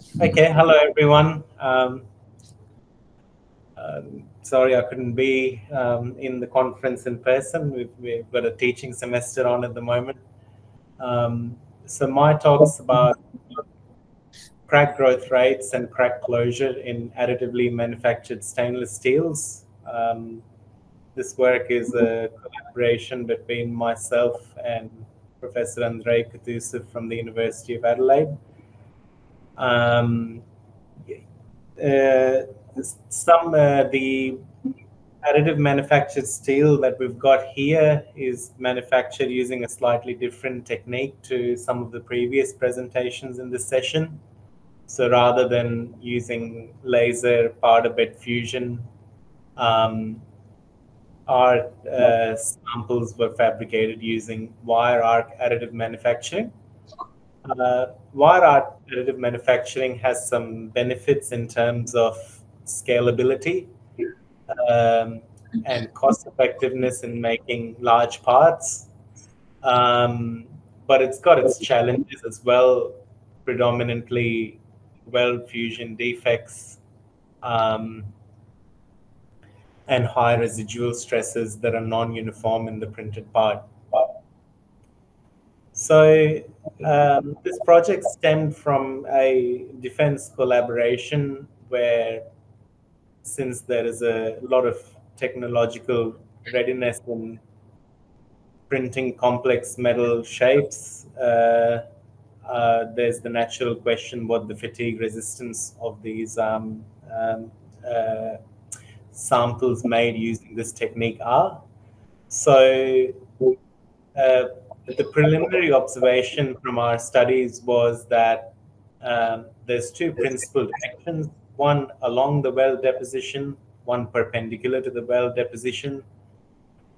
Okay, hello everyone. Um, uh, sorry I couldn't be um, in the conference in person. We've, we've, got a teaching semester on at the moment. Um, so my talk's about crack growth rates and crack closure in additively manufactured stainless steels. Um, this work is a collaboration between myself and Professor Andrei Kotousov from the University of Adelaide. Um, uh, some uh, the additive manufactured steel that we've got here is manufactured using a slightly different technique to some of the previous presentations in this session. So rather than using laser powder bed fusion, um, our uh, samples were fabricated using wire arc additive manufacturing. Uh, wire arc additive manufacturing has some benefits in terms of scalability um, and cost effectiveness in making large parts. Um, but it's got its challenges as well, predominantly weld fusion defects um, and high residual stresses that are non-uniform in the printed part. So um, this project stemmed from a defense collaboration where since there is a lot of technological readiness in printing complex metal shapes, uh, uh, there's the natural question what the fatigue resistance of these um, um, uh, samples made using this technique are. So uh, the preliminary observation from our studies was that um, there's two principal directions, one along the weld deposition, one perpendicular to the weld deposition.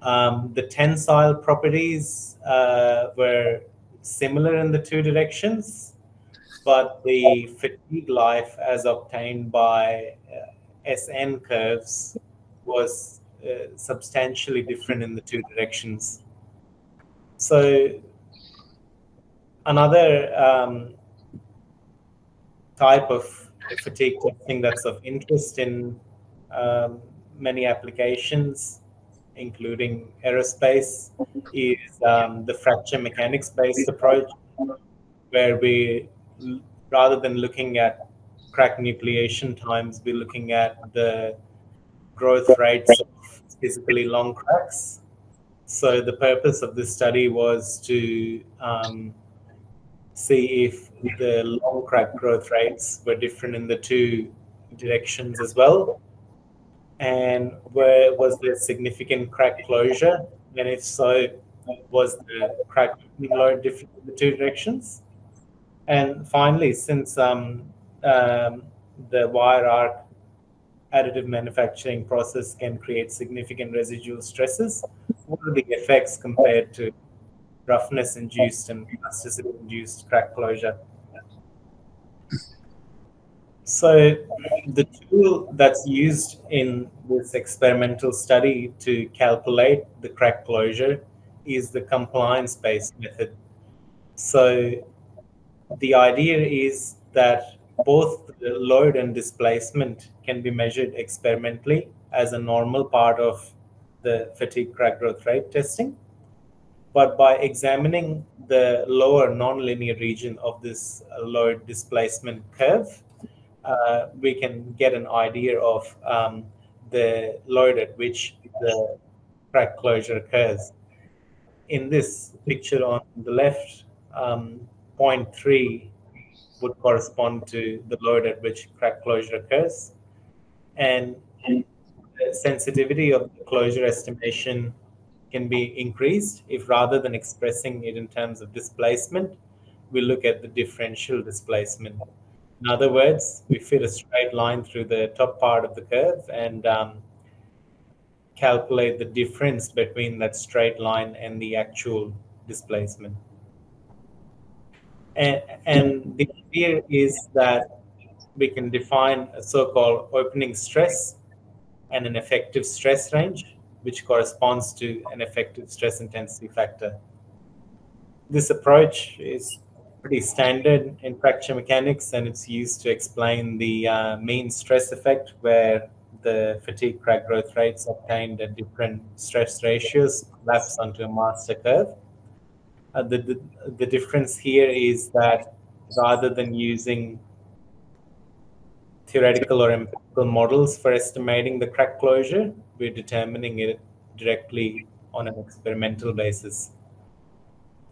Um, the tensile properties uh, were similar in the two directions, but the fatigue life as obtained by uh, SN curves was uh, substantially different in the two directions. So another um, type of fatigue testing that's of interest in um, many applications, including aerospace, is um, the fracture mechanics based approach, where we, rather than looking at crack nucleation times, we're looking at the growth rates of physically long cracks so the purpose of this study was to um, see if the long crack growth rates were different in the two directions as well, and where was there significant crack closure, and if so, was the crack load different in the two directions? And finally, since um, um, the wire arc additive manufacturing process can create significant residual stresses, what are the effects compared to roughness induced and plasticity induced crack closure? So the tool that's used in this experimental study to calculate the crack closure is the compliance-based method. So the idea is that both the load and displacement can be measured experimentally as a normal part of the fatigue crack growth rate testing. But by examining the lower nonlinear region of this load displacement curve, uh, we can get an idea of um, the load at which the crack closure occurs. In this picture on the left, um, 0.3 would correspond to the load at which crack closure occurs. And sensitivity of the closure estimation can be increased if rather than expressing it in terms of displacement, we look at the differential displacement. In other words, we fit a straight line through the top part of the curve and um, calculate the difference between that straight line and the actual displacement. And, and the idea is that we can define a so-called opening stress and an effective stress range, which corresponds to an effective stress intensity factor. This approach is pretty standard in fracture mechanics, and it's used to explain the uh, mean stress effect, where the fatigue crack growth rates obtained at different stress ratios collapse onto a master curve. Uh, the, the, the difference here is that rather than using theoretical or empirical models for estimating the crack closure, we're determining it directly on an experimental basis.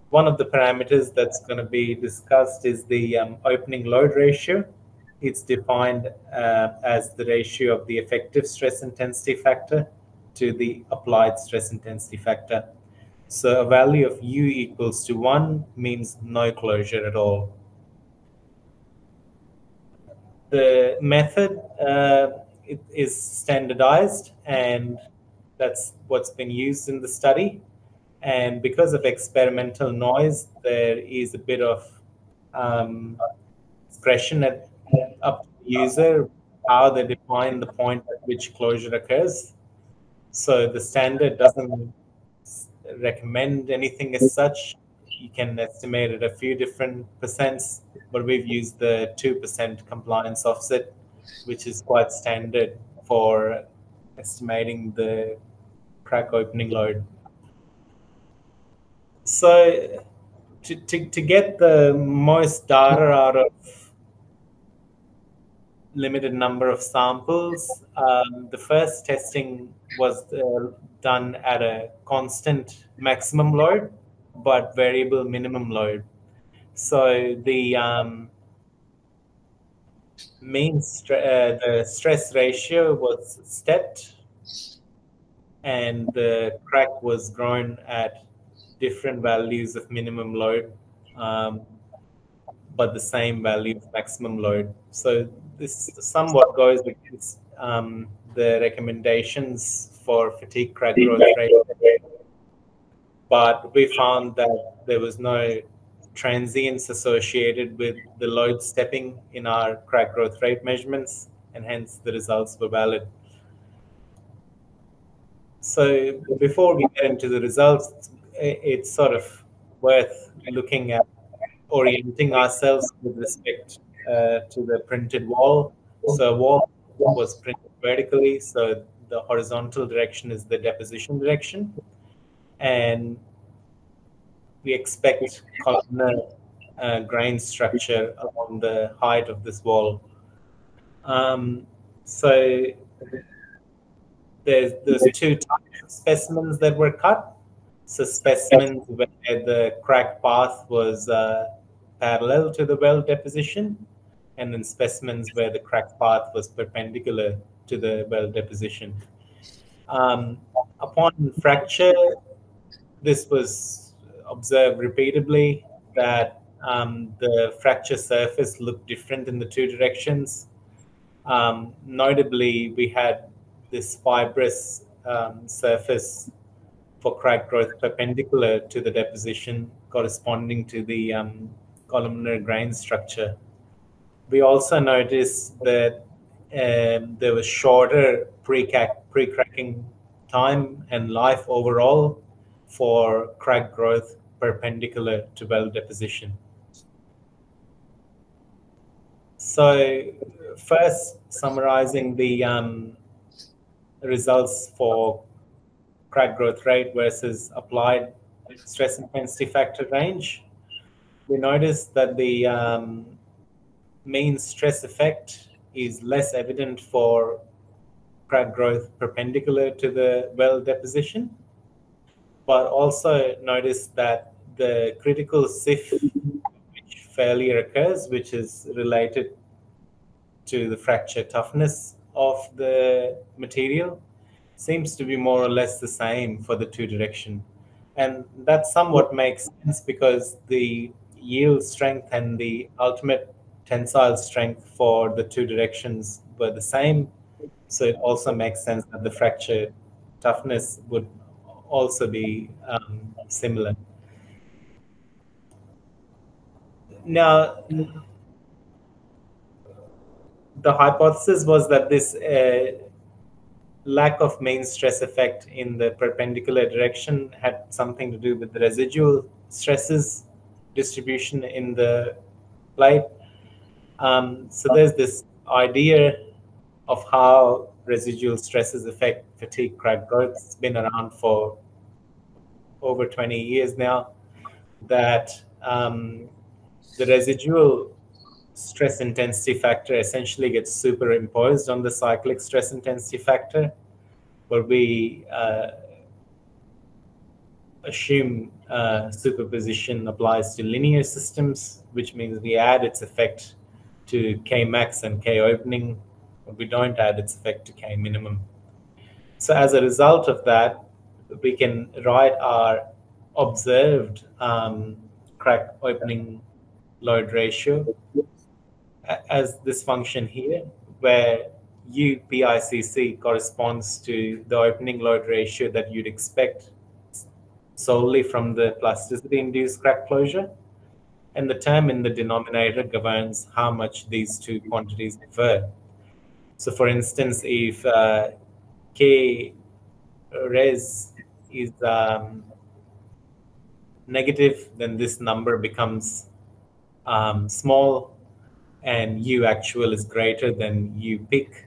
One of the parameters that's going to be discussed is the um, opening load ratio. It's defined uh, as the ratio of the effective stress intensity factor to the applied stress intensity factor. So a value of U equals to 1 means no closure at all. The method uh, is standardized and that's what's been used in the study. And because of experimental noise, there is a bit of um, discretion at, up to the user how they define the point at which closure occurs. So the standard doesn't recommend anything as such. You can estimate at a few different percents, but we've used the 2% compliance offset, which is quite standard for estimating the crack opening load. So to, to, to get the most data out of limited number of samples, um, the first testing was uh, done at a constant maximum load, but variable minimum load. So the um, mean uh, the stress ratio was stepped, and the crack was grown at different values of minimum load, um, but the same value of maximum load. So this somewhat goes against um, the recommendations for fatigue crack growth rate. But we found that there was no transients associated with the load stepping in our crack growth rate measurements, and hence the results were valid. So before we get into the results, it's sort of worth looking at orienting ourselves with respect uh, to the printed wall. So wall was printed vertically, so the horizontal direction is the deposition direction. And we expect columnar uh, grain structure along the height of this wall. Um, so there's, there's two types of specimens that were cut. So specimens where the crack path was uh, parallel to the weld deposition, and then specimens where the crack path was perpendicular to the weld deposition. Um, upon fracture, this was observed repeatedly that um, the fracture surface looked different in the two directions. Um, notably, we had this fibrous um, surface for crack growth perpendicular to the deposition corresponding to the um, columnar grain structure. We also noticed that um, there was shorter pre-cracking time and life overall for crack growth perpendicular to weld deposition. So first summarizing the um, results for crack growth rate versus applied stress intensity factor range, we noticed that the um, mean stress effect is less evident for crack growth perpendicular to the weld deposition, but also notice that the critical SIF which failure occurs, which is related to the fracture toughness of the material, seems to be more or less the same for the two direction. And that somewhat makes sense because the yield strength and the ultimate tensile strength for the two directions were the same. So it also makes sense that the fracture toughness would also be um, similar. Now, the hypothesis was that this uh, lack of mean stress effect in the perpendicular direction had something to do with the residual stresses distribution in the plate. Um, so there's this idea of how residual stresses affect fatigue crack growth. It's been around for over 20 years now. That um, the residual stress intensity factor essentially gets superimposed on the cyclic stress intensity factor, where we uh, assume uh, superposition applies to linear systems, which means we add its effect to K max and K opening, but we don't add its effect to K minimum. So as a result of that, we can write our observed um, crack opening load ratio as this function here, where UPICC corresponds to the opening load ratio that you'd expect solely from the plasticity-induced crack closure. And the term in the denominator governs how much these two quantities differ. So for instance, if uh, K res is um, negative, then this number becomes um, small and U actual is greater than U peak.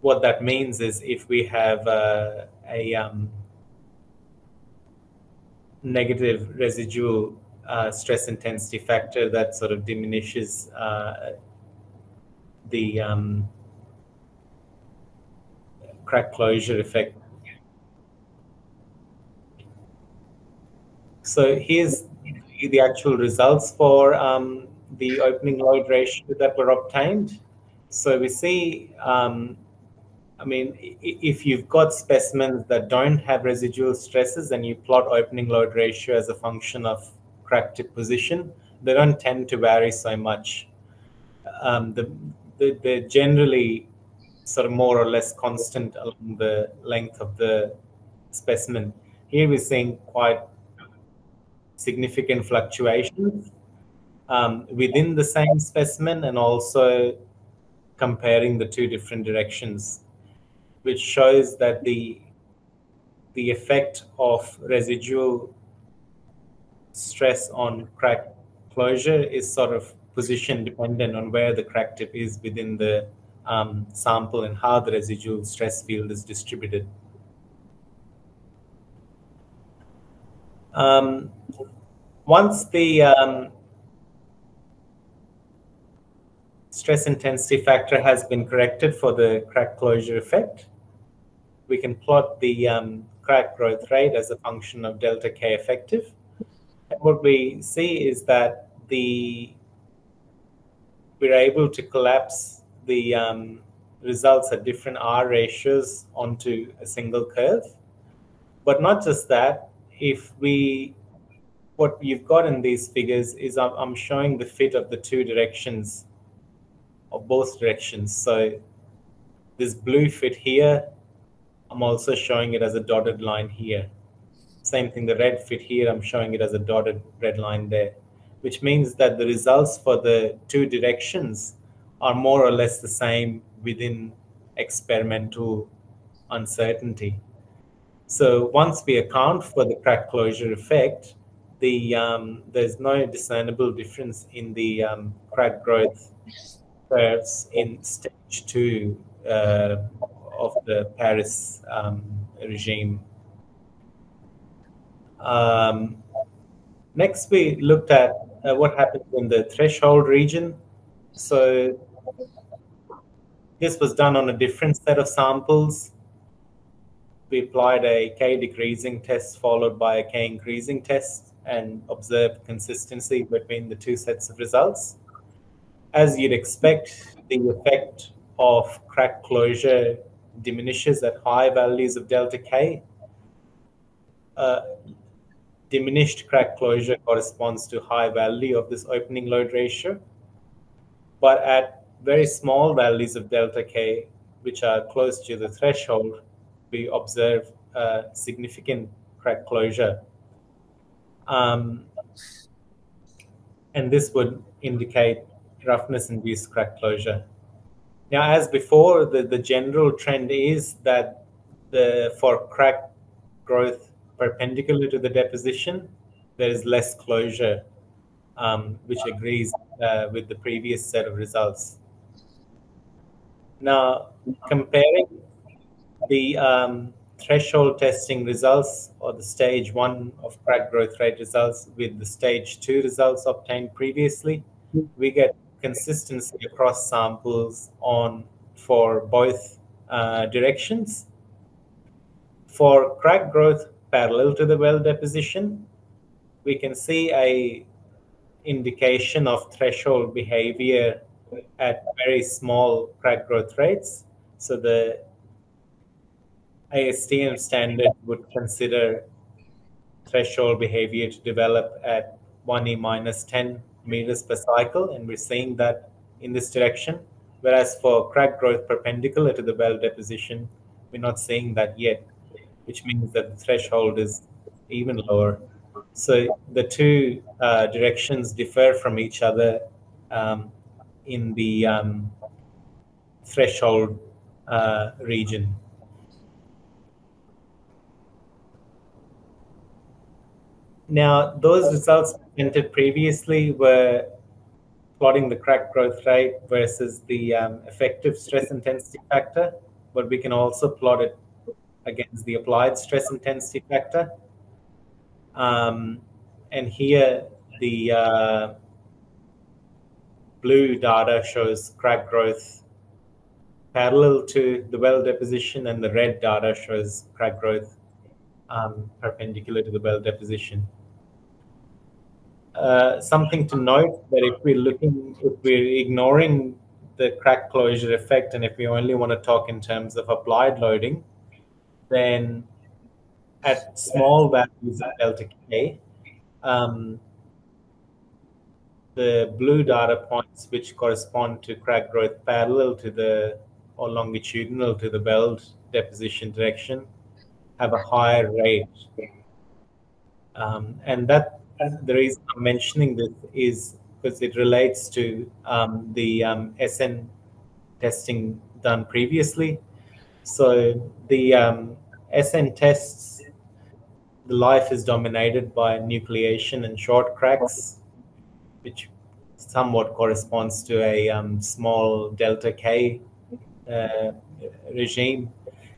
What that means is if we have uh, a um, negative residual uh, stress intensity factor that sort of diminishes uh, the um, crack closure effect. So here's the actual results for um, the opening load ratio that were obtained. So we see um, I mean, if you've got specimens that don't have residual stresses and you plot opening load ratio as a function of crack tip position, they don't tend to vary so much. Um, the, the, they're generally sort of more or less constant along the length of the specimen. Here we're seeing quite significant fluctuations um, within the same specimen and also comparing the two different directions which shows that the the effect of residual stress on crack closure is sort of position dependent on where the crack tip is within the um, sample and how the residual stress field is distributed. Um, once the um, stress intensity factor has been corrected for the crack closure effect. We can plot the um, crack growth rate as a function of delta K effective. And what we see is that the we're able to collapse the um, results at different R ratios onto a single curve. But not just that, if we, what you've got in these figures is I'm, showing the fit of the two directions of both directions. So this blue fit here, I'm also showing it as a dotted line here. Same thing, the red fit here, I'm showing it as a dotted red line there, which means that the results for the two directions are more or less the same within experimental uncertainty. So once we account for the crack closure effect, the um, there's no discernible difference in the um, crack growth curves in stage two uh, of the Paris um, regime. Um, next, we looked at uh, what happens in the threshold region. So this was done on a different set of samples. We applied a K decreasing test followed by a K increasing test and observed consistency between the two sets of results as you'd expect, the effect of crack closure diminishes at high values of delta K. Uh, diminished crack closure corresponds to high value of this opening load ratio. But at very small values of delta K, which are close to the threshold, we observe uh, significant crack closure. Um, and this would indicate roughness induced crack closure. Now, as before, the, the general trend is that the for crack growth perpendicular to the deposition, there is less closure um, which agrees uh, with the previous set of results. Now, comparing the um, threshold testing results or the stage one of crack growth rate results with the stage two results obtained previously, we get consistency across samples on for both uh, directions. For crack growth parallel to the weld deposition, we can see a indication of threshold behavior at very small crack growth rates. So the ASTM standard would consider threshold behavior to develop at 1e minus 10 meters per cycle, and we're seeing that in this direction. Whereas for crack growth perpendicular to the weld deposition, we're not seeing that yet, which means that the threshold is even lower. So the two uh, directions differ from each other um, in the um, threshold uh, region. Now, those results presented previously were plotting the crack growth rate versus the um, effective stress intensity factor, but we can also plot it against the applied stress intensity factor. Um, and here the uh, blue data shows crack growth parallel to the weld deposition and the red data shows crack growth um, perpendicular to the weld deposition. Uh, something to note that if we're looking, if we're ignoring the crack closure effect, and if we only want to talk in terms of applied loading, then at small values of delta K, um, the blue data points which correspond to crack growth parallel to the or longitudinal to the belt deposition direction have a higher rate. Um, and that the reason I'm mentioning this is because it relates to um, the um, SN testing done previously. So the um, SN tests, the life is dominated by nucleation and short cracks, which somewhat corresponds to a um, small delta K uh, regime.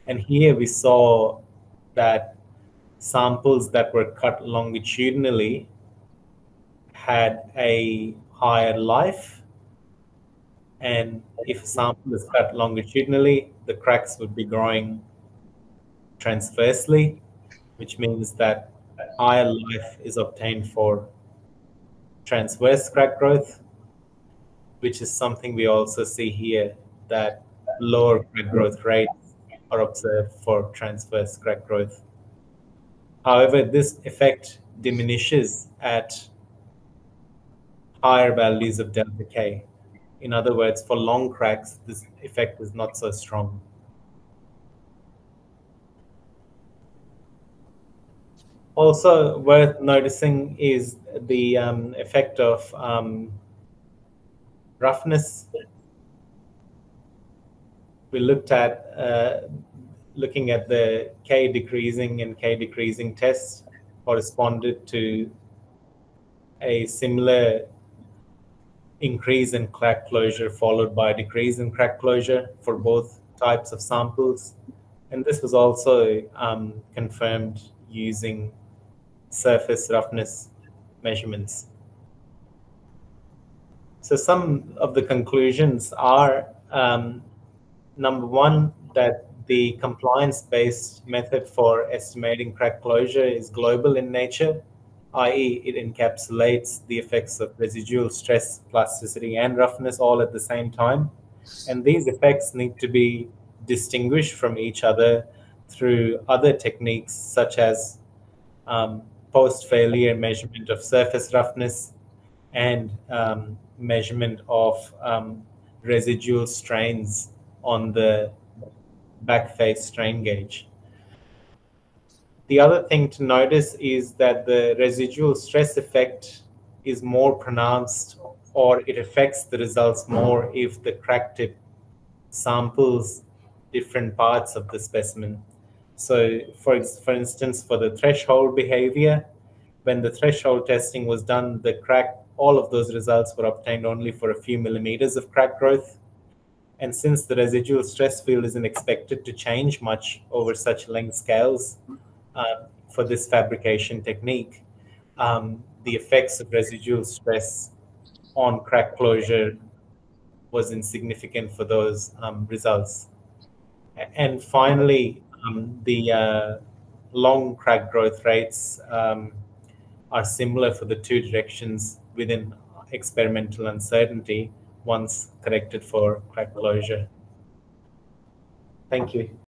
And here we saw that samples that were cut longitudinally had a higher life. And if a sample is cut longitudinally, the cracks would be growing transversely, which means that higher life is obtained for transverse crack growth, which is something we also see here that lower crack growth rates are observed for transverse crack growth. However, this effect diminishes at higher values of delta K. In other words, for long cracks, this effect is not so strong. Also worth noticing is the um, effect of um, roughness. We looked at uh, looking at the K decreasing and K decreasing tests corresponded to a similar increase in crack closure followed by a decrease in crack closure for both types of samples. And this was also um, confirmed using surface roughness measurements. So some of the conclusions are, um, number one, that the compliance-based method for estimating crack closure is global in nature, i.e. it encapsulates the effects of residual stress, plasticity, and roughness all at the same time. And these effects need to be distinguished from each other through other techniques such as um, post-failure measurement of surface roughness and um, measurement of um, residual strains on the back face strain gauge. The other thing to notice is that the residual stress effect is more pronounced or it affects the results more if the crack tip samples different parts of the specimen. So for, for instance, for the threshold behavior, when the threshold testing was done, the crack all of those results were obtained only for a few millimeters of crack growth. And since the residual stress field isn't expected to change much over such length scales uh, for this fabrication technique, um, the effects of residual stress on crack closure was insignificant for those um, results. And finally, um, the uh, long crack growth rates um, are similar for the two directions within experimental uncertainty once corrected for crack closure. Thank you.